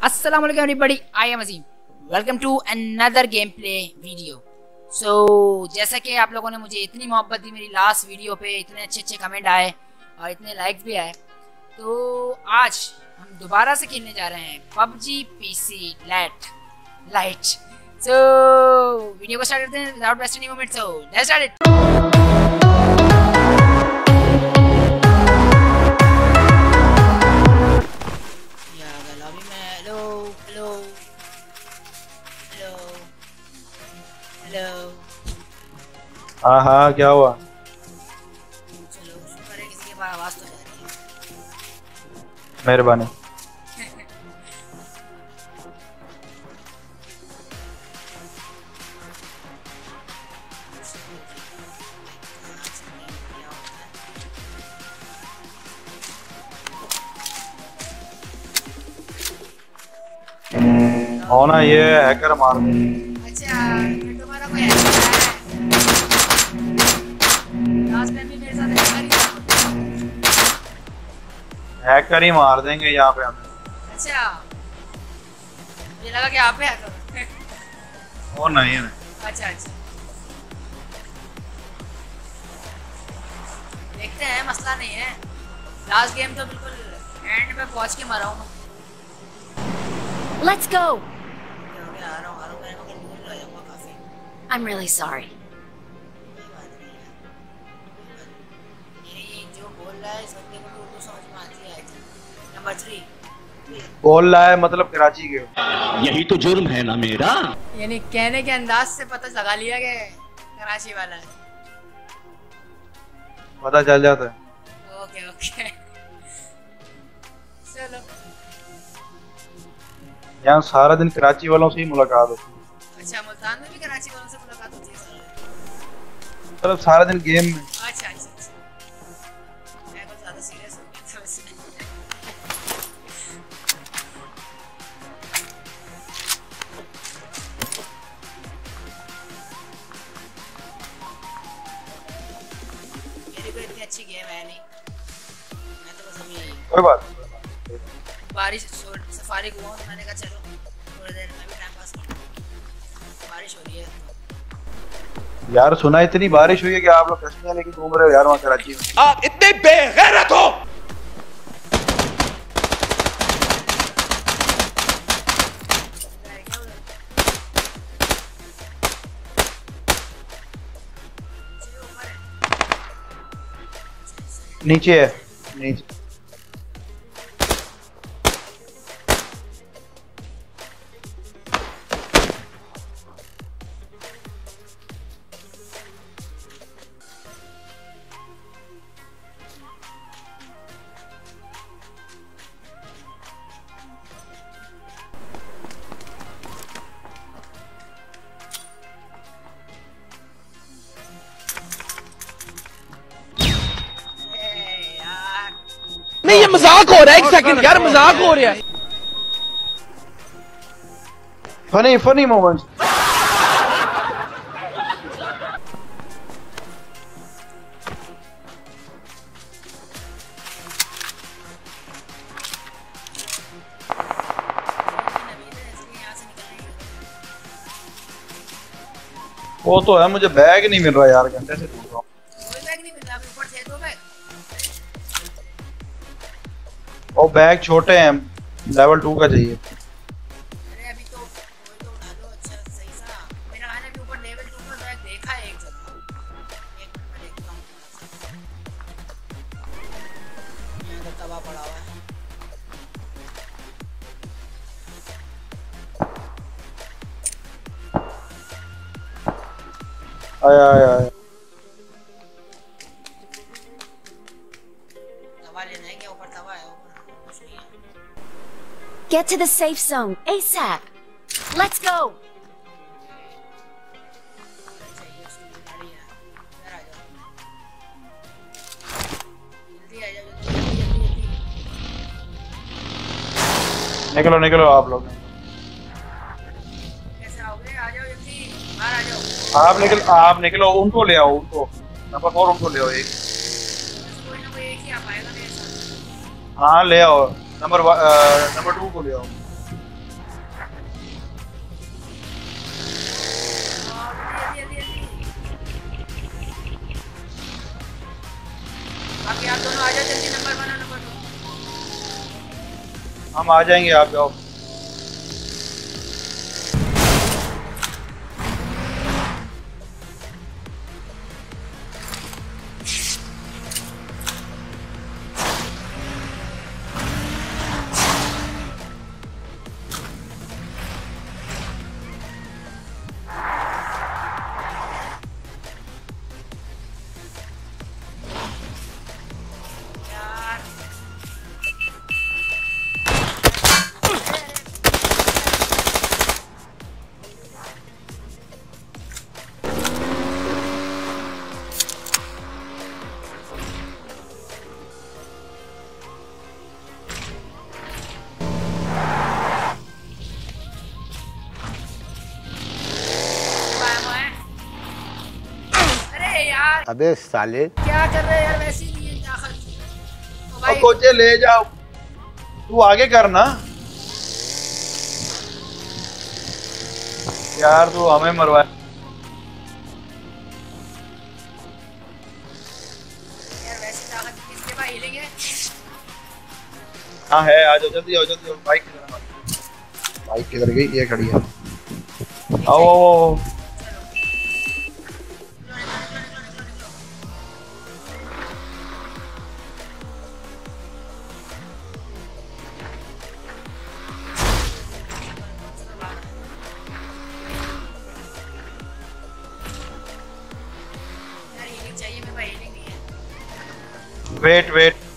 Assalamu alaikum everybody, I am Azim. Welcome to another gameplay video. So जैसा कि आप लोगों ने मुझे इतनी मोहब्बत दी मेरी लास्ट वीडियो पे इतने अच्छे अच्छे कमेंट आए और इतने लाइक्स भी आए तो आज हम दोबारा से खेलने जा रहे हैं PUBG PC lite lite so video को स्टार्ट करते हैं without wasting moment so let's start it हाँ हाँ क्या हुआ? मेहरबानी। होना ये हैकर मार अच्छा तुम्हारा कोई है लास्ट टाइम भी मेरे साथ ऐसा ही था हैकर ही मार देंगे यहाँ पे हमें। अच्छा। मुझे लगा कि आप पे हैकर वो नहीं है। अच्छा अच्छा। देखते हैं मसला नहीं है। लास्ट गेम तो बिल्कुल एंड में पहुँच के मरा हूँ Let's go! क्या हो गया बोल रहा है? को उर्दू समझ में आती है नंबर थ्री बोल है मतलब कराची के यही तो जुर्म है ना मेरा। यानी कहने के अंदाज से पता लगा लिया कि कराची वाला। है पता चल जाता है। Okay okay. चलो। यहाँ सारा दिन कराची वालों से ही मुलाकात होती है। अच्छा मुल्तान में भी कराची वालों से मुलाकात होती है? मतलब सारा दिन गेम में। अच्छा अच्छा। अच्छी गेम है नहीं। मैं तो बस अभी कोई बात बारिश सफारी को हुआ तो मैंने कहा चलो। थोड़ी देर में भी टाइम पास करूँ बारिश हो रही है। यार सुना इतनी बारिश हुई है कि आप लोग कश्मीर लेके घूम रहे हो यार वहाँ कराची में? आप इतने बेगैरत हो! नीचे है। नीचे। नहीं ये मज़ाक हो रहा है एक सेकंड यार मज़ाक हो रहा है। फनी फनी मोमेंट्स की वो तो है मुझे बैग नहीं मिल रहा यार घंटे से ढूंढ रहा। हूँ देखता हूँ। यहाँ तो तवा पड़ा हुआ है। आया आया आया। तवा लेना है क्या ऊपर तवा है ऊपर। Get to the safe zone ASAP! Let's go! निकलो निकलो आप लोग। आप निकल आप निकलो उनको ले आओ उनको। नंबर फोर उनको ले आओ एक। हाँ ले आओ। नंबर नंबर टू को ले आओ। हम आ जाएँगे आप जाओ। यार। अबे साले। क्या कर रहे यार वैसे ही नहीं है? तो कोचे ले जाओ। तू आगे करना यार तू हमें मरवा यार वैसे दाखिल किसके पास हाँ है आ जाओ जल्दी आओ जल्दी बाइक किधर है बाइक किधर गई ये खड़ी है। आओ आओ आओ। है वेट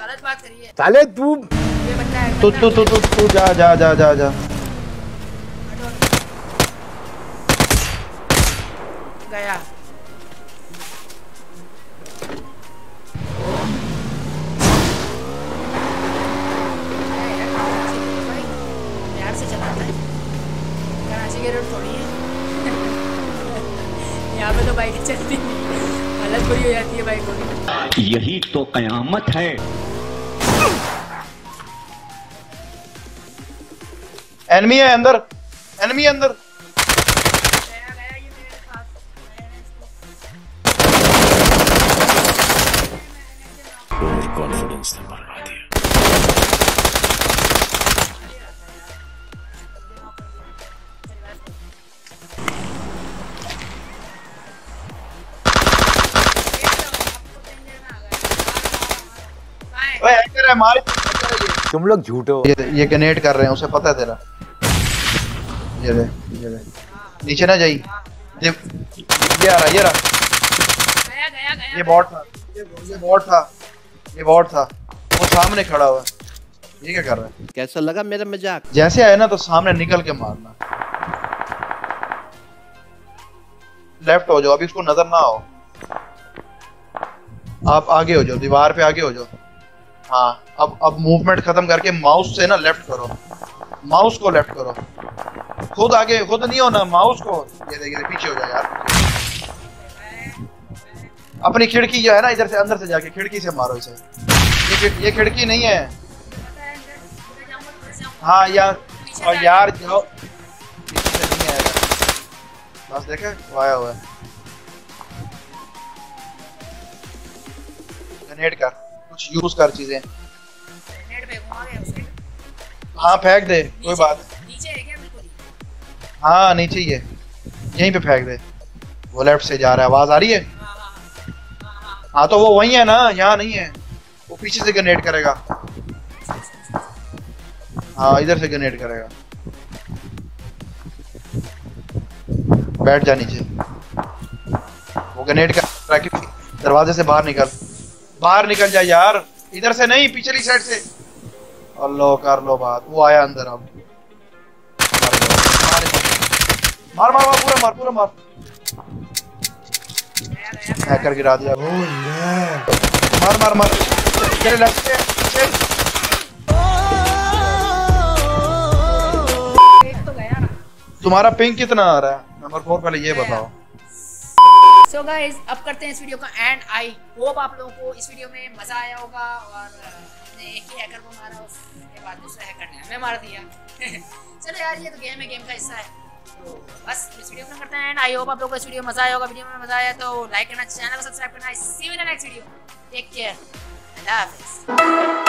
गलत बात करी है। साले तू ये बंदा है तू तू तू तू तू जा जा जा जा जा। गया। है। यहाँ पे तो बाइक चलती नहीं हालत बुरी हो जाती है बाइकों की। यही तो कयामत है। एनिमी है अंदर। एनमी अंदर। गया गया ये मेरे पास मैंने इसको ओए हैकर है मार। हैकर है ये। तुम लोग झूठे हो। ये ये ग्रेनेड कर रहे हैं उसे पता है तेरा। ये ले ये ले नीचे ना जाई ये ये आ रहा ये रहा गया गया गया ये बॉट था ये बॉट था ये बॉट था। वो सामने खड़ा हुआ ये क्या कर रहा है? कैसा लगा मेरा मज़ाक? जैसे आए ना तो सामने निकल के मारना। लेफ़्ट हो जाओ अभी उसको नज़र ना हो आप आगे हो जाओ दीवार पे आगे हो जाओ। हाँ अब अब मूवमेंट खत्म करके माउस से ना लेफ़्ट करो। माउस को लेफ़्ट करो। खुद आगे खुद नहीं होना माउस को। ये देखिए पीछे हो जाए यार अपनी खिड़की जो है ना इधर से अंदर से जाके खिड़की से मारो इसे। ये ये खिड़की नहीं है। हाँ यार और यार जाओ। पीछे नहीं आएगा बस देखे वो आया हुआ है। ग्रेनेड कर। कुछ यूज़ कर चीज़ें। हाँ फेंक दे कोई बात नहीं। ही? नीचे ही है। यहीं पे फेंक दे। वो लेफ़्ट से जा रहा है। आवाज़ आ रही है? हाँ तो वो वही है ना? यहाँ नहीं है। वो पीछे से ग्रेनेड करेगा। हाँ इधर से ग्रेनेड करेगा। बैठ जा नीचे। वो ग्रेनेड का दरवाजे से बाहर निकल। बाहर निकल जा यार। इधर से नहीं पिछली साइड से। अल्लाह, कर लो बात। वो आया अंदर अब। मार मार मार पूरा मार पूरा मार। हैकर गिरा दिया। मार मार मार। तेरे लेफ़्ट पे पीछे एक तो गया ना तुम्हारा पिंक कितना आ रहा है? नंबर फोर पहले ये बताओ। सो गाइस अब करते हैं इस वीडियो का एंड आई होप आप लोगों को इस वीडियो में मज़ा आया होगा और ने एक ही हैकर को मारा उसके बाद दूसरा हैकर ने हमें मार दिया। चलो यार ये तो गेम है गेम का हिस्सा है। बस इस वीडियो में करते हैं एंड आई होप आप लोगों को इस वीडियो में मज़ा आया होगा। वीडियो में मज़ा आया तो लाइक करना, चैनल को सब्सक्राइब करना see you in next video take care हाफिज़